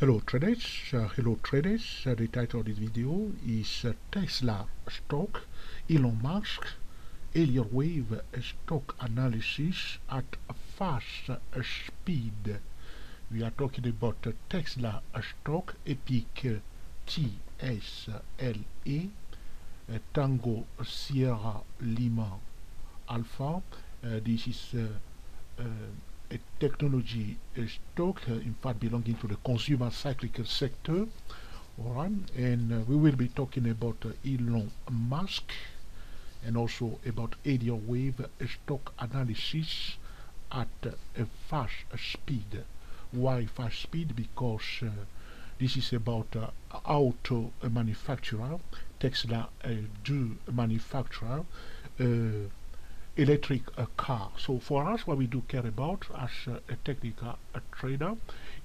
Hello traders, uh, hello traders, uh, the title of this video is uh, Tesla stock, Elon Musk, Elliott Wave stock analysis at fast speed. We are talking about Tesla stock, Epic TSLA, Tango Sierra Lima Alpha. this is technology stock, uh, in fact belonging to the consumer cyclical sector. Alright, and uh, we will be talking about uh, Elon Musk and also about Elliott Wave stock analysis at a fast speed. Why fast speed? Because this is about auto manufacturer. Tesla do manufacture electric uh, car. So for us, what we do care about as uh, a technical a trader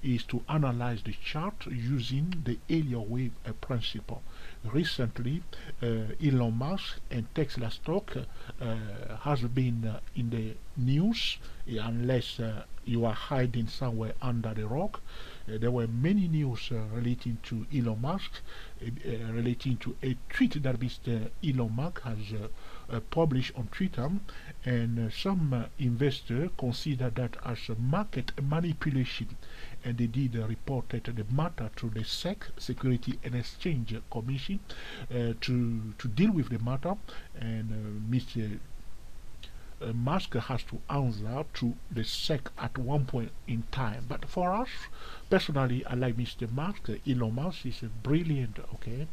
is to analyze the chart using the Elliott wave uh, principle. Recently, uh, Elon Musk and Tesla stock uh, has been uh, in the news, unless you are hiding somewhere under the rock. there were many news relating to Elon Musk, relating to a tweet that Mr. Elon Musk has uh, published on Twitter, and uh, some uh, investors consider that as a market manipulation, and they did report the matter to the SEC, Security and Exchange Commission, to to deal with the matter, and Mr. Uh, Musk has to answer to the SEC at one point in time. But for us, personally, I like Mr. Musk. Elon Musk is a brilliant, okay,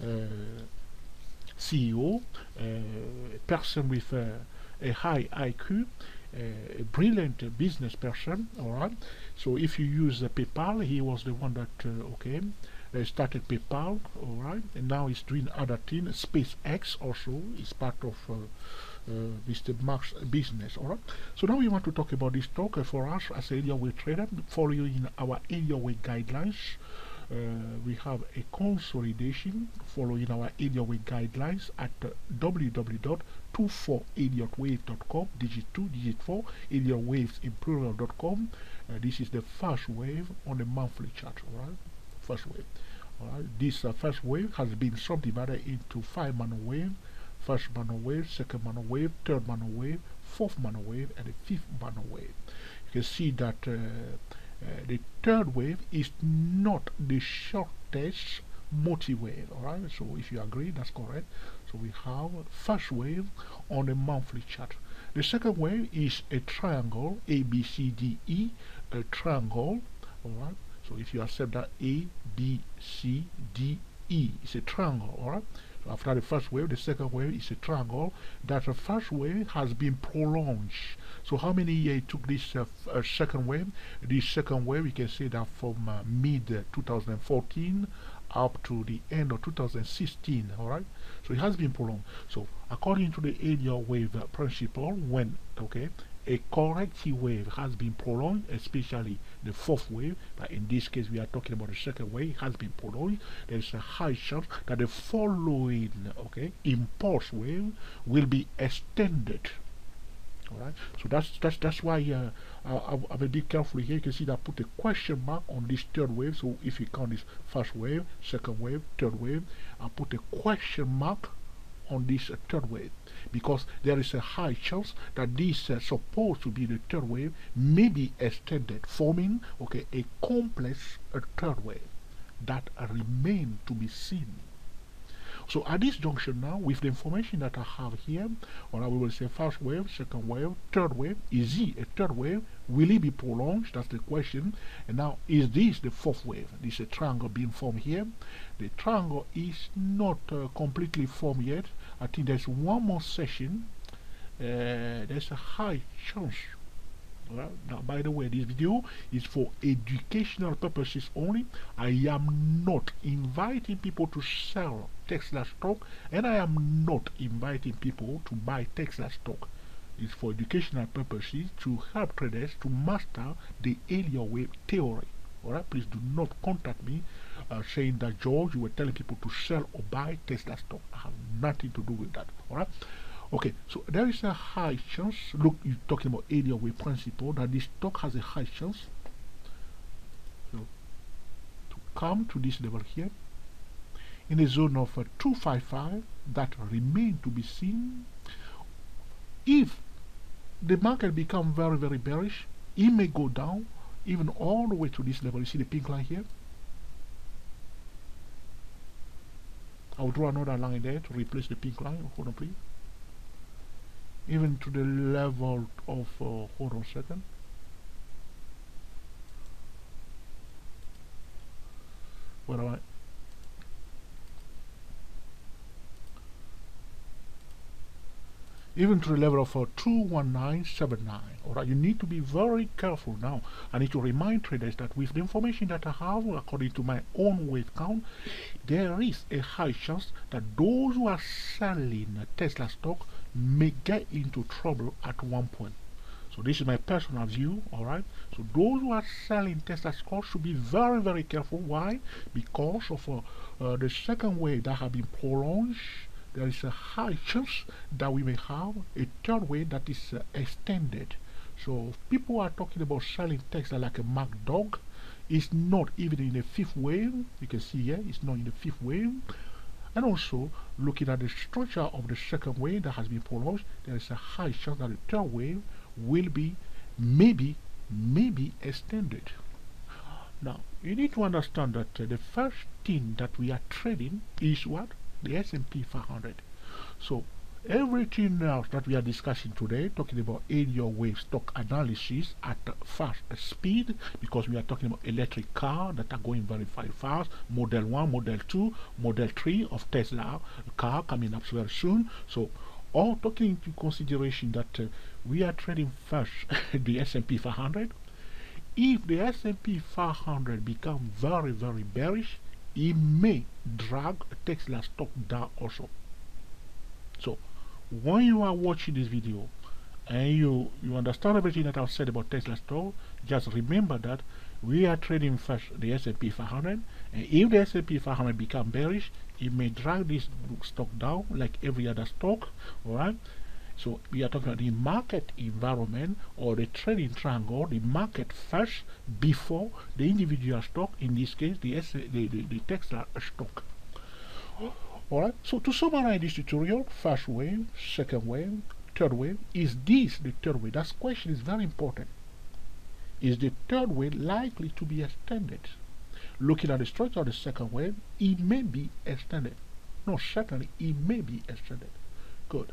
uh, CEO, a person with a high IQ, a brilliant business person, all right. So if you use PayPal, he was the one that uh, okay uh, started PayPal, all right, and now he's doing other things. SpaceX also is part of. Uh, uh, Mr. Musk's business. All right. So now we want to talk about this talk uh, for us as Elliott Wave trader, following our Elliott Wave guidelines. Uh, we have a consolidation following our Wave guidelines at uh, www.24elliottwaves.com digit 2 digit 4 Elliott Waves in plural.com this is the first wave on the monthly chart alright first wave. Alright this uh, first wave has been subdivided into five mono wave first mono wave second mono wave third mono wave fourth mono wave and the fifth mono wave. You can see that uh, Uh, the third wave is not the shortest multi-wave alright so if you agree that's correct. So we have first wave on the monthly chart. The second wave is a triangle A B C D E a triangle alright so if you accept that A B C D E is a triangle alright so after the first wave the second wave is a triangle that the first wave has been prolonged so how many years took this uh, uh, second wave? This second wave, we can say that from uh, mid 2014 up to the end of 2016. All right. So it has been prolonged. So according to the Elliott wave principle, when okay a corrective wave has been prolonged, especially the fourth wave, but in this case we are talking about the second wave, has been prolonged, there is a high chance that the following okay impulse wave will be extended. All right? So that's that's that's why uh, I, I, will be careful here. You can see that I put a question mark on this third wave. So if you count this first wave second wave third wave I put a question mark on this uh, third wave because there is a high chance that this uh, supposed to be the third wave may be extended forming okay a complex uh, third wave that remain to be seen so at this junction now, with the information that I have here, or I will say first wave, second wave, third wave, is it a third wave? Will it be prolonged? That's the question. And now, is this the fourth wave? This is a triangle being formed here. The triangle is not uh, completely formed yet. I think there's one more session. Uh, there's a high chance well, now, by the way, this video is for educational purposes only. I am not inviting people to sell Tesla stock, and I am not inviting people to buy Tesla stock. It's for educational purposes to help traders to master the Elliott wave theory. Alright, please do not contact me uh, saying that George, you were telling people to sell or buy Tesla stock. I have nothing to do with that. Alright. Okay, so there is a high chance, look, you're talking about Elliott wave principle, that this stock has a high chance so, come to this level here in a zone of uh, 255 that remain to be seen. If the market become very very bearish it may go down even all the way to this level. You see the pink line here? I'll draw another line there to replace the pink line. Hold on please even to the level of uh, hold on a second. What am I? Even to the level of uh, 21979 alright you need to be very careful now. I need to remind traders that with the information that I have according to my own wave count there is a high chance that those who are selling Tesla stock may get into trouble at one point so this is my personal view alright so those who are selling Tesla stock should be very very careful why because of uh, uh, the second wave that have been prolonged there is a high chance that we may have a third wave that is uh, extended. So people are talking about selling Tesla like a Mac dog. It's not even in the fifth wave. You can see here, it's not in the fifth wave. And also, looking at the structure of the second wave that has been prolonged, there is a high chance that the third wave will be maybe, maybe extended. Now, you need to understand that uh, the first thing that we are trading is what? the S&P 500. So everything else that we are discussing today, talking about Elliott wave stock analysis at fast speed, because we are talking about electric car that are going very, very fast, Model 1, Model 2, Model 3 of Tesla car coming up very soon. So all taking into consideration that uh, we are trading first the S&P 500, if the S&P 500 become very, very bearish, it may drag Tesla stock down also. When you are watching this video and you you understand everything that I've said about Tesla stock, just remember that we are trading first the S&P 500 and if the S&P 500 become bearish, it may drag this stock down like every other stock, alright? So we are talking about the market environment or the trading triangle, the market first before the individual stock, in this case the, the, the, the Tesla stock. Alright, so to summarize this tutorial, first wave, second wave, third wave, is this the third wave? That question is very important. Is the third wave likely to be extended? Looking at the structure of the second wave, it may be extended. No, certainly it may be extended. Good.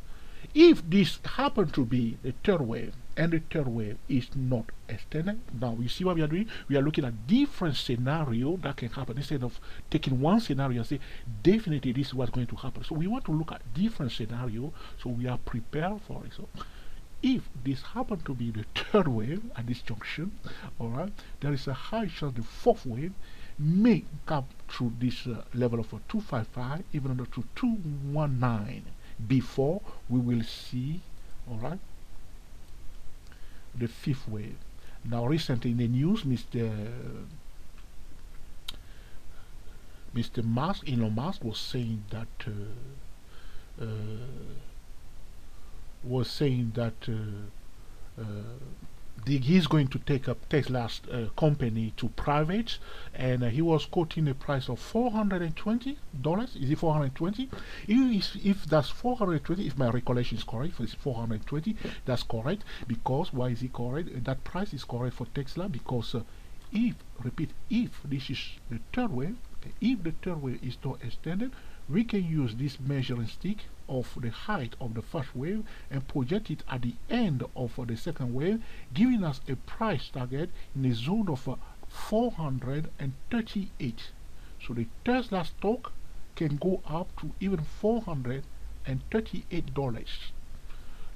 If this happen to be the third wave and the third wave is not extended, now you see what we are doing? We are looking at different scenario that can happen instead of taking one scenario and say definitely this is what's going to happen. So we want to look at different scenario so we are prepared for it. So if this happen to be the third wave at this junction, alright, there is a high chance the fourth wave may come through this uh, level of a 255 even under to 219 before we will see all right the fifth wave. Now recently in the news mr mr musk elon musk was saying that uh, uh, was saying that uh, uh he's going to take up Tesla's uh, company to private, and uh, he was quoting a price of 420 dollars. Is it 420? If, if that's 420, if my recollection is correct, it's 420, that's correct. Because why is it correct? That price is correct for Tesla because uh, if repeat, if this is the third wave, okay, if the third wave is not extended, we can use this measuring stick of the height of the first wave and project it at the end of uh, the second wave, giving us a price target in a zone of uh, 438. So the Tesla stock can go up to even $438.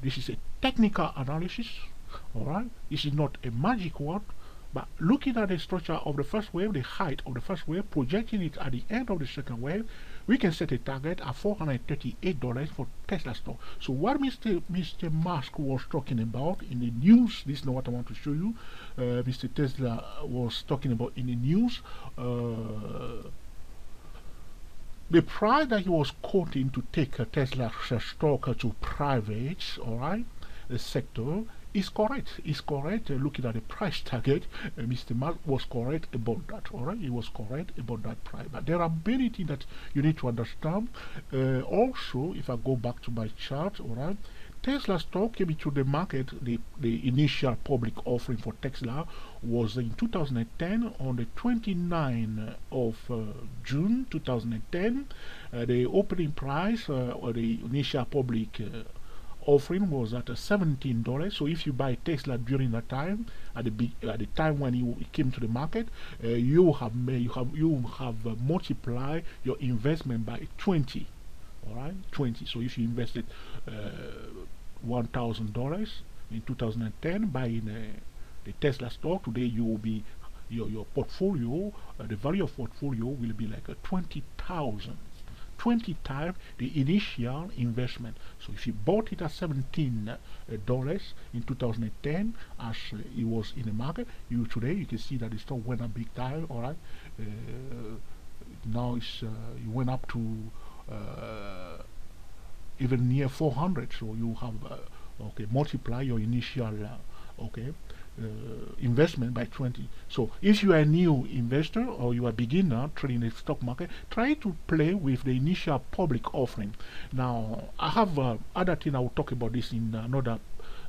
This is a technical analysis, alright? This is not a magic word, but looking at the structure of the first wave, the height of the first wave, projecting it at the end of the second wave, we can set a target at $438 for Tesla stock. So what Mr. Mr. Musk was talking about in the news, this is not what I want to show you. Uh, Mr. Tesla was talking about in the news. Uh, the price that he was quoting to take a Tesla stock to private, all right, the sector is correct. Is correct. Uh, looking at the price target, uh, Mr. Musk was correct about that. All right, he was correct about that price. But there are many things that you need to understand. Uh, also, if I go back to my chart, all right, Tesla stock came into the market. The the initial public offering for Tesla was in 2010 on the 29th of uh, June 2010. Uh, the opening price uh, or the initial public uh, offering was at $17 so if you buy Tesla during that time at the at the time when it came to the market uh, you have made, you have you have uh, multiplied your investment by 20 all right 20 so if you invested uh, $1000 in 2010 buying uh, the Tesla stock today you will be your your portfolio uh, the value of portfolio will be like a 20,000 20 times the initial investment. So if you bought it at 17 uh, dollars in 2010 as it was in the market, you today you can see that the stock went up big time. All right, uh, now it's uh, it went up to even near 400. So you have okay multiply your initial okay investment by 20 so if you are a new investor or you are a beginner trading the stock market try to play with the initial public offering now I have uh, other thing I will talk about this in another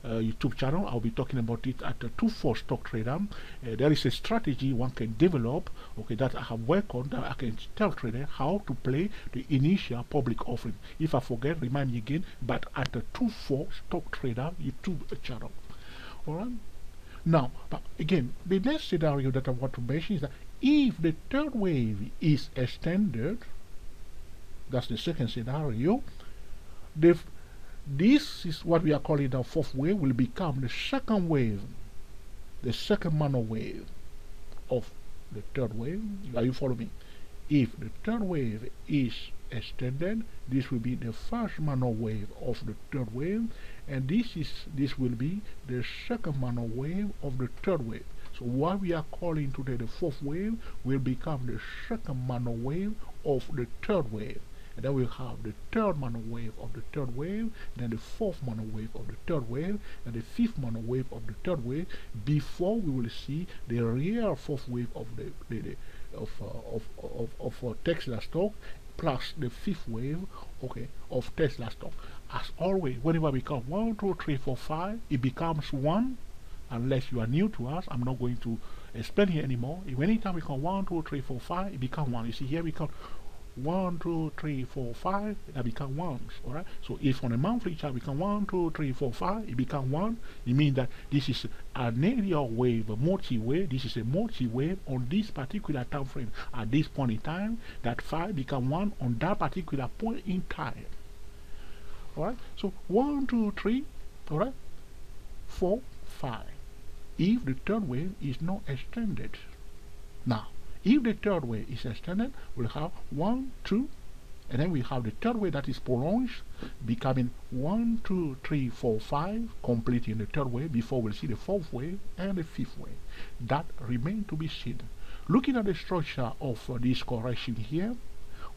uh, YouTube channel. I'll be talking about it at uh, 2-4 Stock Trader. Uh, there is a strategy one can develop, okay, that I have worked on that I can tell trader how to play the initial public offering. If I forget, remind me again, but at the 2-4 Stock Trader YouTube channel. Alright? Now, but again, the next scenario that I want to mention is that if the third wave is extended, that's the second scenario, the, this is what we are calling the fourth wave will become the second wave, the second mono wave of the third wave. Are you following me? If the third wave is extended, this will be the first mono wave of the third wave, and this is this will be the second mono wave of the third wave. So what we are calling today the fourth wave will become the second mono wave of the third wave. And then we'll have the third mono wave of the third wave, then the fourth mono wave of the third wave, and the fifth mono wave of the third wave, before we will see the real fourth wave of the, the, the of, uh, of of of uh, Tesla stock plus the fifth wave, okay, of Tesla stock as always, whenever we count 1, 2, 3, 4, 5, it becomes 1. Unless you are new to us, I'm not going to explain here anymore. If anytime we count 1, 2, 3, 4, 5, it becomes 1. You see here we count 1, 2, 3, 4, 5, that become 1s, alright? So if on a monthly chart we count 1, 2, 3, 4, 5, it become 1, it means that this is an Elliott wave, a multi-wave, this is a multi-wave on this particular time frame. At this point in time, that 5 become 1 on that particular point in time alright? So one two three alright? Four five. If the third wave is not extended. Now if the third wave is extended we'll have one two and then we have the third wave that is prolonged becoming one two three four five completing the third wave before we'll see the fourth wave and the fifth wave. That remain to be seen. Looking at the structure of uh, this correction here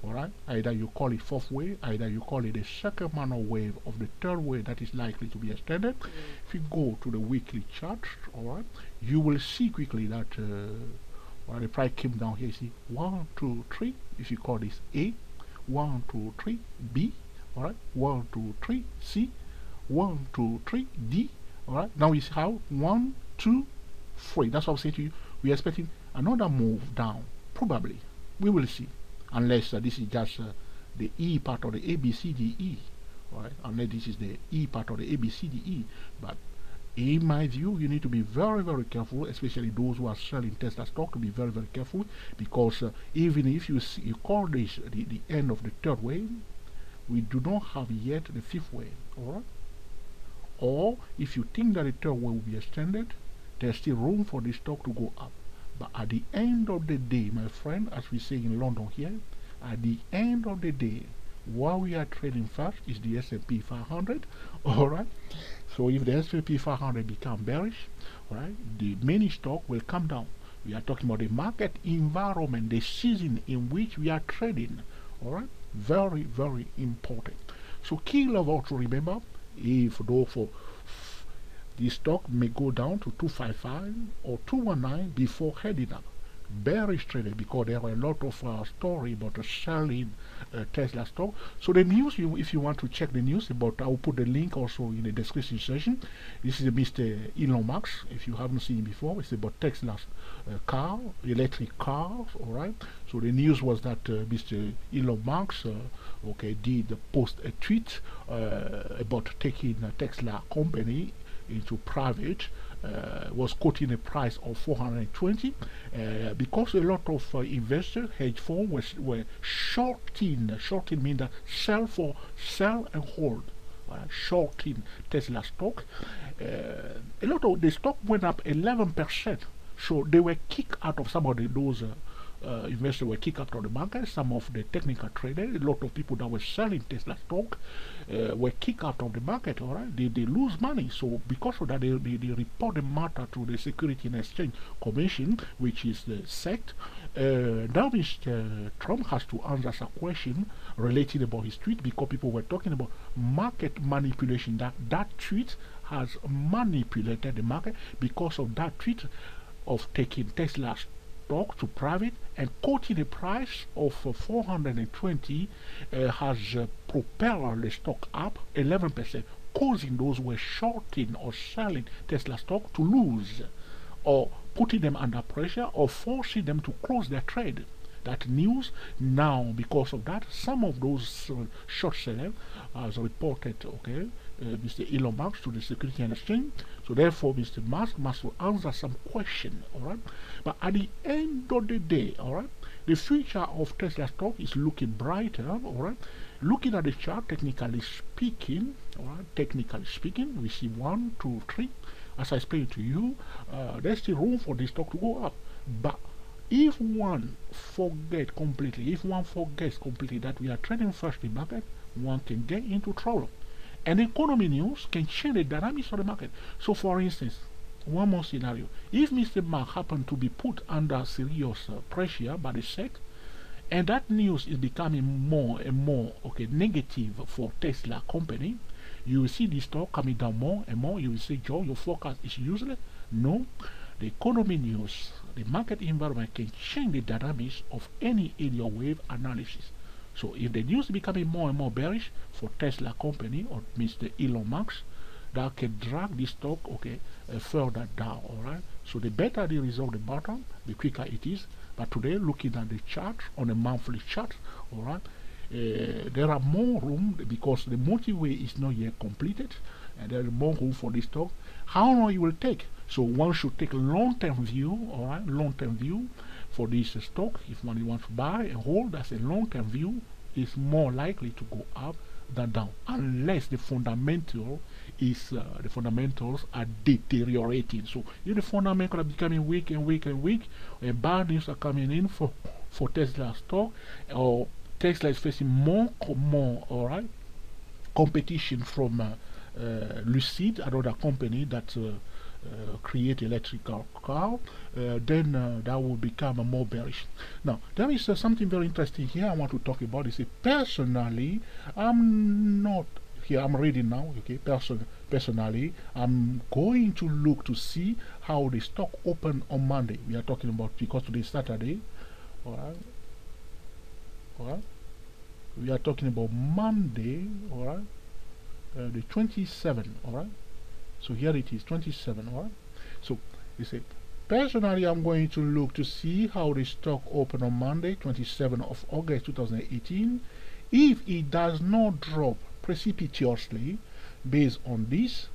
Alright, either you call it fourth wave, either you call it the second minor wave of the third wave that is likely to be extended. Mm. If you go to the weekly chart, alright, you will see quickly that uh, well, the price came down here. you See, one, two, three. If you call this A, one, two, three, B, alright, one, two, three, C, one, two, three, D. Alright, now we see how one, two, three. That's what I'm saying to you. We're expecting another move down, probably. We will see unless uh, this is just uh, the E part of the ABCDE right unless this is the E part of the ABCDE but in my view you need to be very very careful especially those who are selling Tesla stock to be very very careful because uh, even if you see, you call this the, the end of the third wave we do not have yet the fifth wave alright? Or if you think that the third wave will be extended there's still room for the stock to go up but at the end of the day, my friend, as we say in London here, at the end of the day, what we are trading first is the S&P 500, all right? So if the S&P 500 become bearish, all right, the many stock will come down. We are talking about the market environment, the season in which we are trading, all right? Very, very important. So key level to remember, if though for the stock may go down to 255 or 219 before heading up bearish trader because there are a lot of uh, story about uh, selling uh, Tesla stock. So the news, you, if you want to check the news about, I will put the link also in the description section. This is Mr. Elon Musk. If you haven't seen before, it's about Tesla's uh, car, electric cars. All right. So the news was that uh, Mr. Elon Musk, uh, okay, did post a tweet about taking a Tesla company into private uh, was quoting a price of 420 uh, because a lot of uh, investors, hedge funds was, were shorting. Shorting means that sell for sell and hold. Uh, shorting Tesla stock. Uh, a lot of the stock went up 11%. So they were kicked out of some of the, those uh, investors were kicked out of the market. Some of the technical traders, a lot of people that were selling Tesla stock, uh, were kicked out of the market. All right, they, they lose money. So because of that, they, they, they report the matter to the Security and Exchange Commission, which is the SEC. Uh, Mr. Trump has to answer some question related about his tweet because people were talking about market manipulation. That that tweet has manipulated the market because of that tweet of taking Tesla stock to private and quoting a price of uh, 420 uh, has uh, propelled the stock up 11%, causing those who were shorting or selling Tesla stock to lose or putting them under pressure or forcing them to close their trade. That news now, because of that, some of those uh, short sellers, as reported, okay, Mr. Elon Musk to the Security and Exchange. So therefore, Mr. Musk must answer some question, all right? But at the end of the day, all right, the future of Tesla stock is looking brighter, all right? Looking at the chart, technically speaking, all right, technically speaking, we see one, two, three. As I explained to you, uh, there's still room for this stock to go up. But if one forget completely, if one forgets completely that we are trading first in market, one can get into trouble. And economy news can change the dynamics of the market. So, for instance, one more scenario. If Mr. Musk happened to be put under serious uh, pressure by the SEC, and that news is becoming more and more okay negative for Tesla company, you will see the stock coming down more and more. You will say, Joe, your forecast is useless. No, the economy news, the market environment can change the dynamics of any Elliott wave analysis. So if the news is becoming more and more bearish for Tesla company or Mr. Elon Musk, that can drag this stock okay uh, further down all right? So the better the result the bottom the quicker it is. But today looking at the chart on a monthly chart all right uh, there are more room because the motorway is not yet completed and there is more room for this stock. How long it will take? So one should take long-term view all right long-term view for this stock if one wants to buy and hold that's a long-term view is more likely to go up than down unless the fundamental is uh, the fundamentals are deteriorating. So if the fundamentals are becoming weak and weak and weak and bad news are coming in for for Tesla stock or Tesla is facing more more all right competition from uh, uh, Lucid another company that uh, create electrical car, uh, then uh, that will become a more bearish. Now, there is something very interesting here I want to talk about. Is personally, I'm not here. I'm reading now. Okay, person personally, I'm going to look to see how the stock open on Monday. We are talking about because today is Saturday. All right. All right. We are talking about Monday. All right. Uh, the 27th. All right. So here it is, 27, alright? So you say, personally I'm going to look to see how the stock open on Monday, 27 of August 2018. If it does not drop precipitously based on this,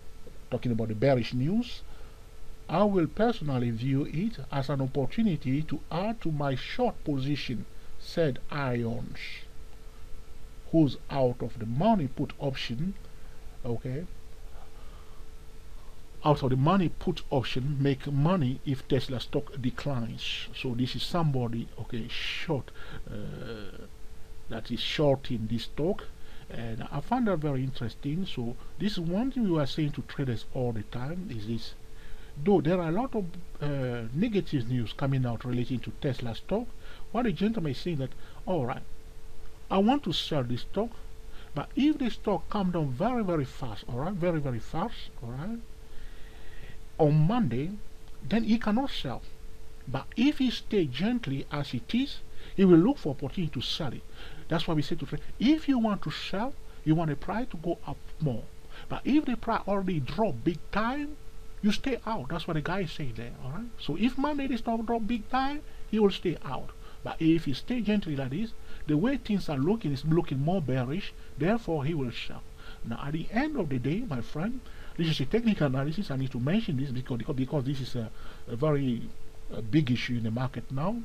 talking about the bearish news, I will personally view it as an opportunity to add to my short position, said Irons, who's out of the money put option, okay, out of the money put option make money if Tesla stock declines. So this is somebody okay short uh, that is shorting this stock and I find that very interesting. So this is one thing we are saying to traders all the time is this though there are a lot of uh, negative news coming out relating to Tesla stock, what the gentleman is saying that all right, I want to sell this stock, but if the stock come down very very fast, all right, very very fast, all right, on Monday, then he cannot sell. But if he stay gently as it is, he will look for opportunity to sell it. That's why we say to trade. If you want to sell, you want the price to go up more. But if the price already drop big time, you stay out. That's what the guy is saying there. All right. So if Monday is not drop big time, he will stay out. But if he stay gently like this, the way things are looking is looking more bearish. Therefore, he will sell. Now, at the end of the day, my friend, this is a technical analysis. I need to mention this because because this is a, a very a big issue in the market now.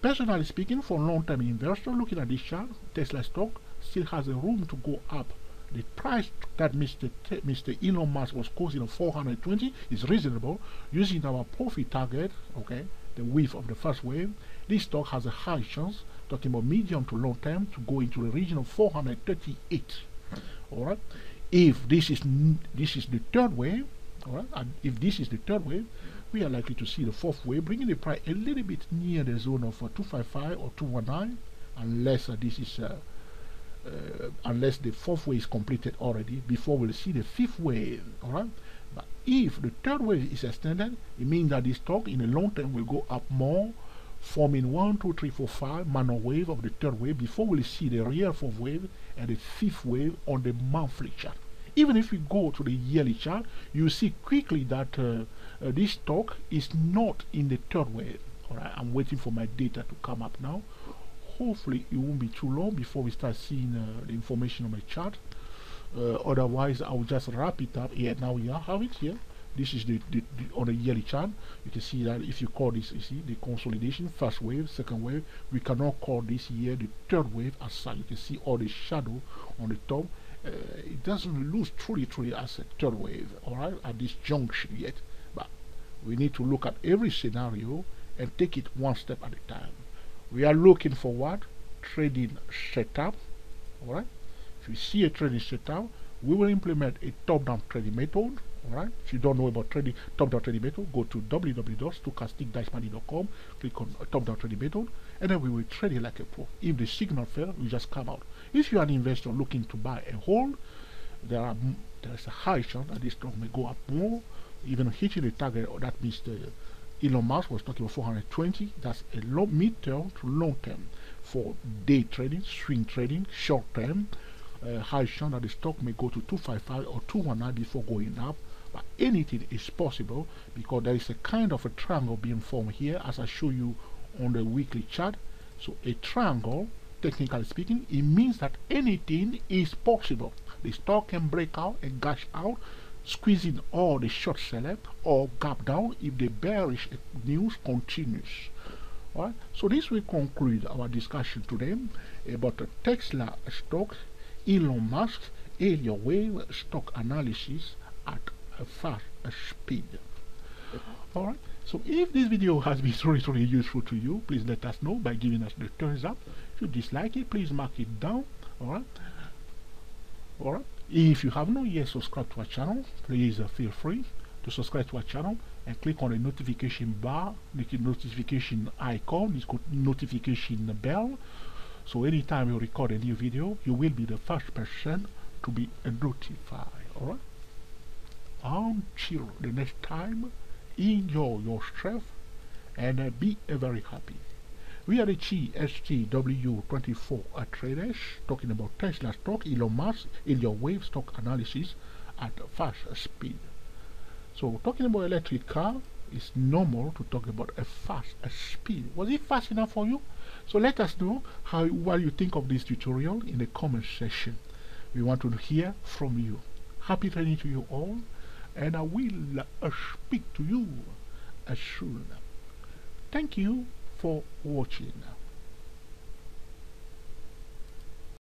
Personally speaking, for long-term investor looking at this chart, Tesla stock still has a room to go up. The price that Mr. T Mr. Elon Musk was quoting of 420 is reasonable using our profit target, okay, the width of the first wave. This stock has a high chance, talking about medium to long term, to go into the region of 438. All right. If this is this is the third wave, all right, and if this is the third wave, we are likely to see the fourth wave bringing the price a little bit near the zone of uh, 255 or 219 unless uh, this is uh, uh, unless the fourth wave is completed already before we'll see the fifth wave all right? But if the third wave is extended it means that this stock in the long term will go up more forming one two three four five minor wave of the third wave before we'll see the real fourth wave and the fifth wave on the monthly chart. Even if we go to the yearly chart you see quickly that uh, uh, this stock is not in the third wave. All right i'm waiting for my data to come up now. Hopefully it won't be too long before we start seeing uh, the information on my chart. Uh, otherwise i'll just wrap it up. Here now we have it here this is the, the, the, on the yearly chart. You can see that if you call this you see the consolidation first wave second wave we cannot call this here the third wave as such. You can see all the shadow on the top. Uh, it doesn't lose truly truly as a third wave all right at this junction yet. But we need to look at every scenario and take it one step at a time. We are looking for what? Trading setup all right? If you see a trading setup we will implement a top-down trading method Alright, if you don't know about trading top-down trading method, go to www.stochastic-money.com, click on uh, top-down trading method, and then we will trade it like a pro. If the signal fails, we just come out. If you are an investor looking to buy a hold, there are there is a high chance that this stock may go up more, even hitting the target. Or That means the Elon Musk was talking about 420. That's a long mid-term to long-term for day trading, swing trading, short-term. Uh, high chance that the stock may go to 255 or 219 before going up but anything is possible because there is a kind of a triangle being formed here as I show you on the weekly chart. So a triangle technically speaking it means that anything is possible. The stock can break out and gash out squeezing all the short seller or gap down if the bearish news continues. Alright, so this will conclude our discussion today about the Tesla stock, Elon Musk, Elliott Wave stock analysis at fast speed. Alright, so if this video has been truly, truly useful to you, please let us know by giving us the thumbs up. If you dislike it, please mark it down. Alright, alright. If you have not yet subscribed to our channel, please uh, feel free to subscribe to our channel and click on the notification bar, the notification icon, this called notification bell. So anytime you record a new video, you will be the first person to be notified. Alright? Until the next time enjoy your strength and uh, be uh, very happy we are the GSTW24 uh, traders talking about Tesla stock, Elon Musk, Elliott Wave stock analysis at fast speed. So talking about electric car is normal to talk about a fast a speed. Was it fast enough for you? So let us know how what you think of this tutorial in the comment section. We want to hear from you. Happy training to you all and I will uh, speak to you as soon. Thank you for watching.